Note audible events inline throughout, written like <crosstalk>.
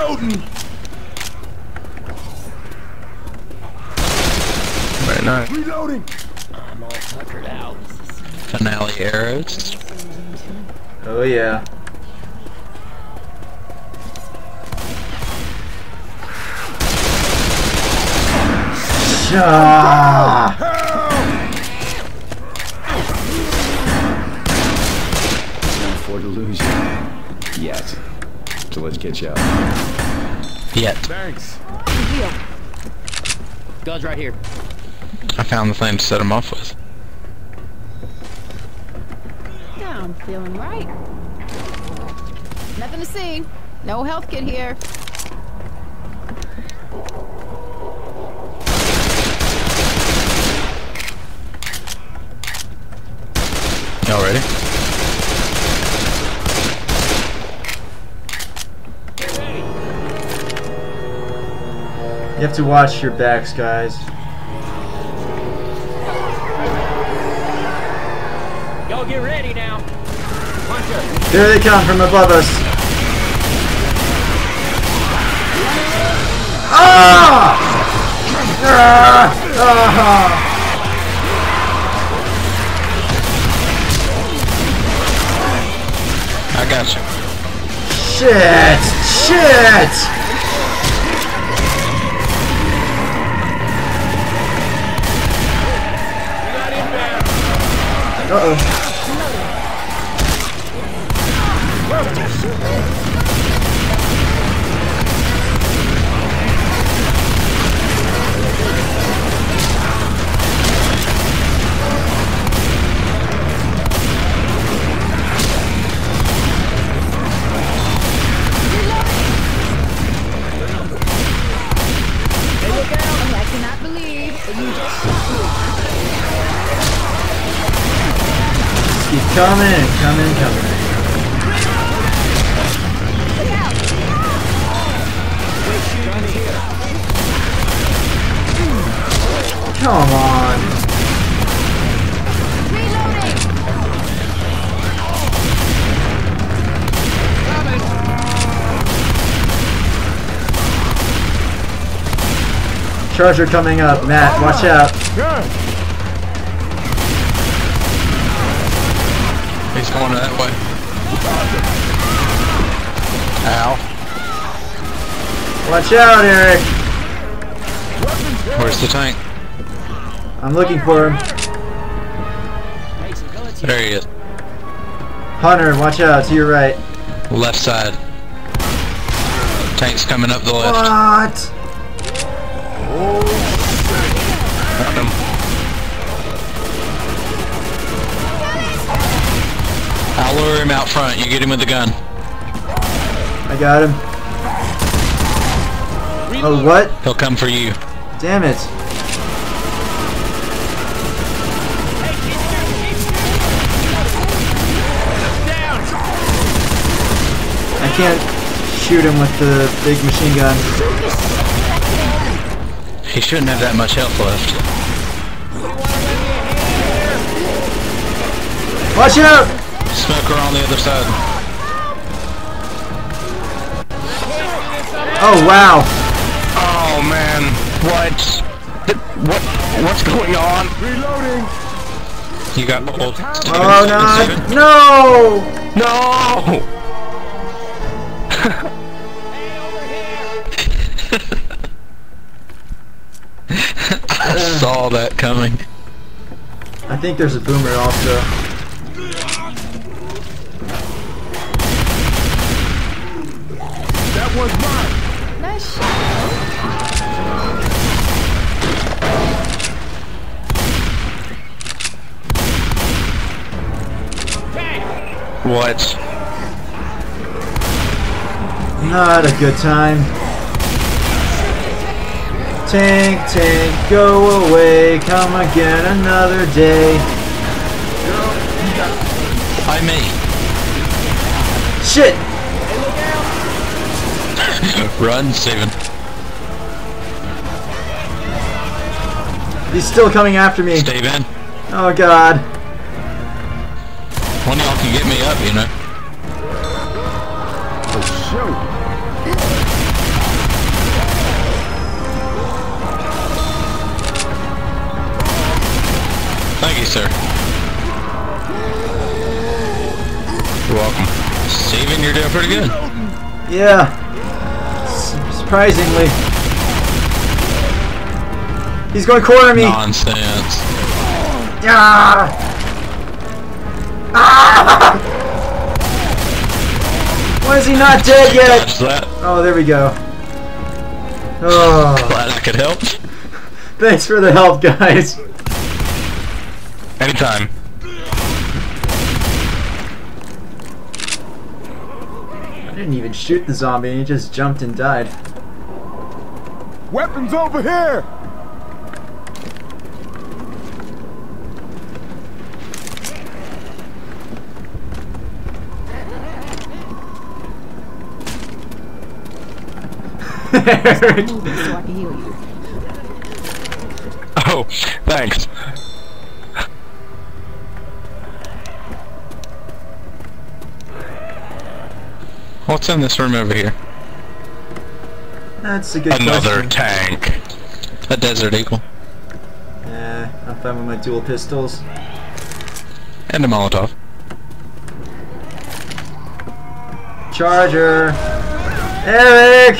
Reloading. Very nice. Reloading. I'm all tuckered out. Finale arrows. Oh yeah. Ah! Can't afford to lose you. Yet. So let's get you out. Yet. Thanks. Guns right here. I found the thing to set him off with. Yeah, I'm feeling right. Nothing to see. No health kit here. To watch your backs, guys. Y'all get ready now. There they come from above us. Ah! Ah! Ah! I got you. Shit! Shit! Uh-oh. Coming, coming, coming. Come on. Charger coming up, Matt. Watch out. He's going that way. Ow. Watch out, Eric. Where's the tank? I'm looking for him. There he is. Hunter, watch out. To your right. Left side. Tank's coming up the left. What? Him. I'll lure him out front. You get him with the gun. I got him. Oh, what? He'll come for you. Damn it. I can't shoot him with the big machine gun. He shouldn't have that much health left. Watch out! Smoker on the other side. Oh, wow. Oh man, what? What? What's going on? Reloading. You got both. Oh, no. No! No! <laughs> I saw that coming. I think there's a boomer also. That one's mine. Nice shot. What? Not a good time. Tank, tank, go away. Come again another day. I me. Shit! <laughs> Run, Stephen. He's still coming after me. Stephen. Oh, God. One y'all can get me up, you know. Thank you, sir. You're welcome. Stephen, you're doing pretty good. Yeah. Surprisingly. He's going corner me. Nonsense. Ah! Ah! Why is he not dead yet? Oh, there we go. Oh, Glad I could help. thanks for the help, guys. Anytime. I didn't even shoot the zombie, he just jumped and died. Weapons over here! <laughs> Oh, thanks. What's in this room over here? That's a good Another question. tank. A desert eagle. Yeah, I'm fine with my dual pistols. And a Molotov. Charger. Eric!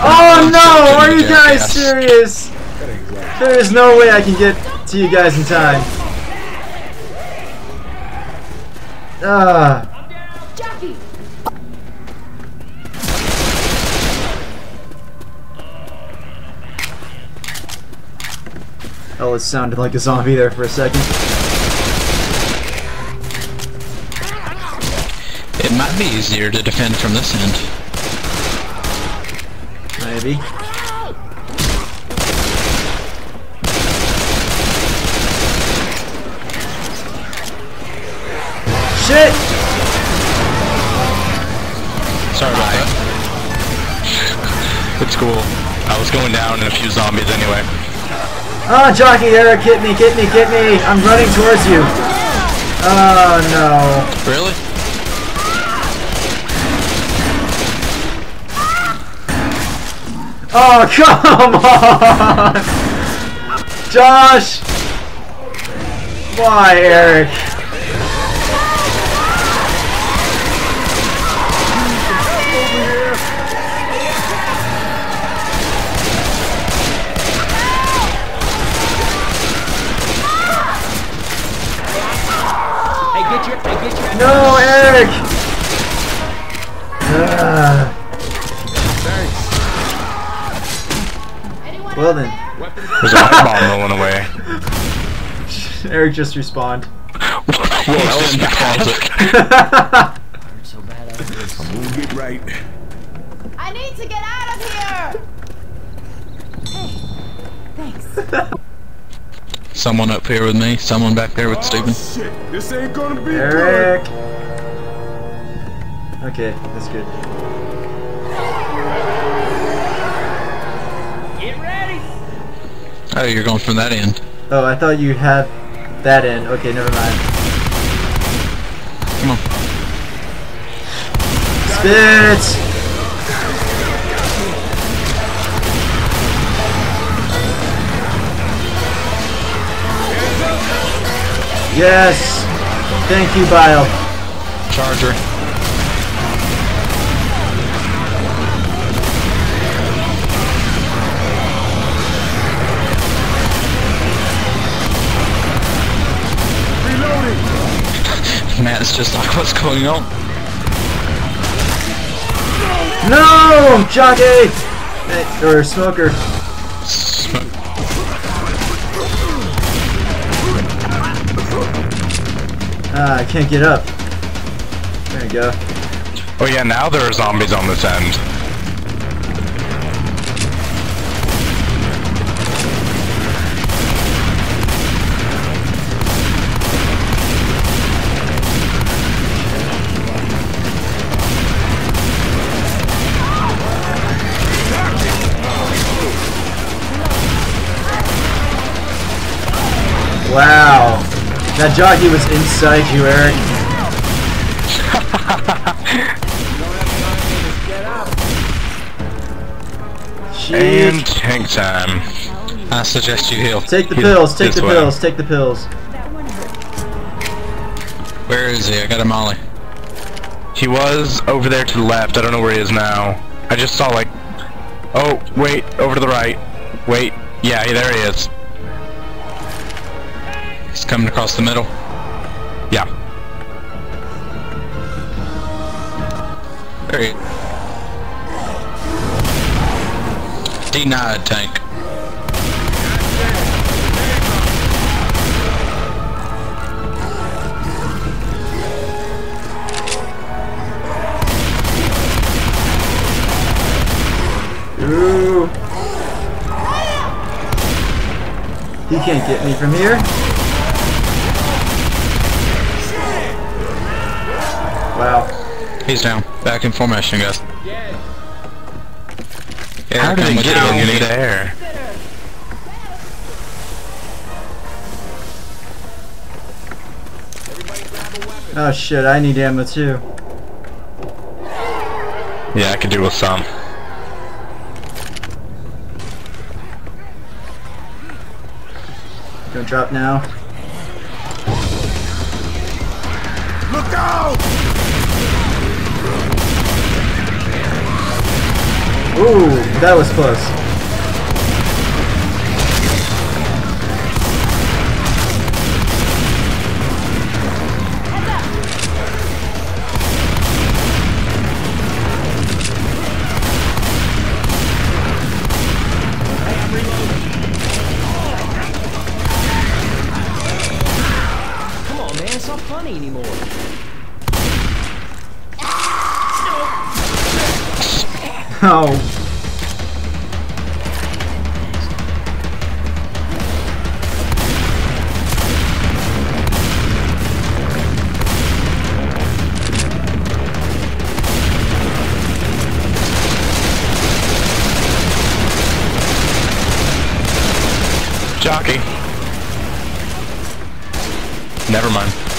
Oh no! Are you guys serious? There is no way I can get to you guys in time. Ah. Oh, it sounded like a zombie there for a second. It might be easier to defend from this end. Maybe. Shit! Sorry about that. <laughs> It's cool. I was going down in a few zombies anyway. Oh, jockey, Eric, get me, get me, get me! I'm running towards you. Oh no. Really? Oh, <laughs> come on! Josh! Why, Eric? There's a light away. <laughs> Eric just respawned. <laughs> Whoa, that was tragic. So bad I was. We'll get right. I need to get out of here! Hey, thanks. <laughs> Someone up here with me, someone back there with oh, Stephen. Oh, shit. This ain't gonna be Eric! Okay, that's good. Oh, you're going from that end. Oh, I thought you had that end. Okay, never mind. Come on. Spit! Yes! Thank you, Bile. Charger. Man, it's just like, what's going on? No! Jockey! Or smoker. Smoke. Ah, I can't get up. There you go. Oh yeah, now there are zombies on this end. That jockey was inside you, Eric. And Jeez. tank time. I suggest you heal. Take the Heal pills, take the way. pills, take the pills. Where is he? I got a molly. He was over there to the left. I don't know where he is now. I just saw like. Oh wait, over to the right. Wait, yeah, there he is. He's coming across the middle. Yeah. He Denied tank. Ooh. He can't get me from here. Wow. He's down. Back in formation, guys. Yeah, How did come he get you, in Unity. there? Oh shit, I need ammo too. Yeah, I could do with some. Gonna drop now. Look out! Ooh, that was close. Come on, man. It's not funny anymore. Oh. Jockey. Never mind.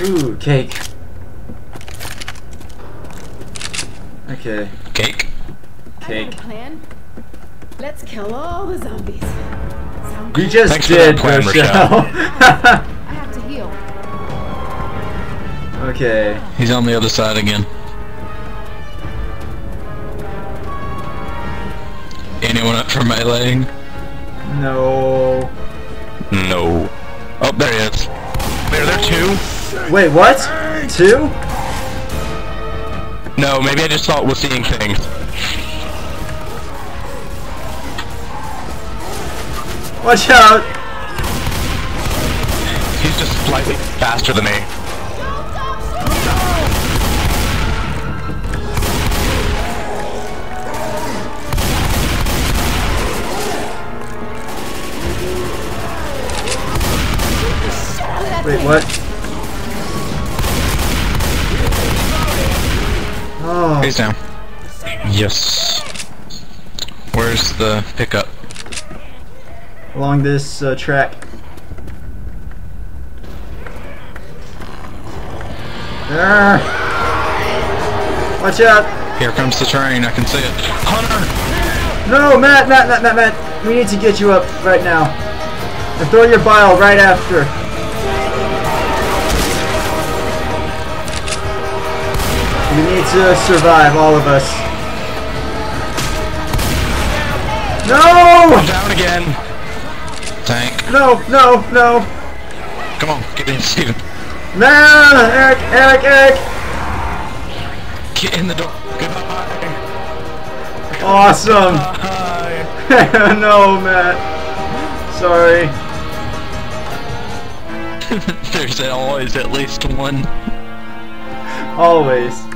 Ooh, cake. Okay, Cake. I cake. have a plan. Let's kill all the zombies. Sound You just Thanks for did, that plan, Rochelle. <laughs> I have to heal. okay. He's on the other side again. Anyone up for meleeing? No. No. Oh, there he is. There, there two. Wait, what? Two? No, maybe I just thought was seeing things. Watch out! He's just slightly faster than me. Wait, what? He's down. Yes. Where's the pickup? along this uh, track. There. Watch out! Here comes the train. I can see it. Hunter! No, Matt, Matt, Matt, Matt, Matt. We need to get you up right now. And throw your bile right after. We need to survive, all of us. No! Down again. Tank. No, no, no. Come on, get in, Stephen. No! Eric, Eric, Eric! Get in the door. Goodbye. Awesome! Hi. <laughs> no, Matt. Sorry. <laughs> There's always at least one. Always.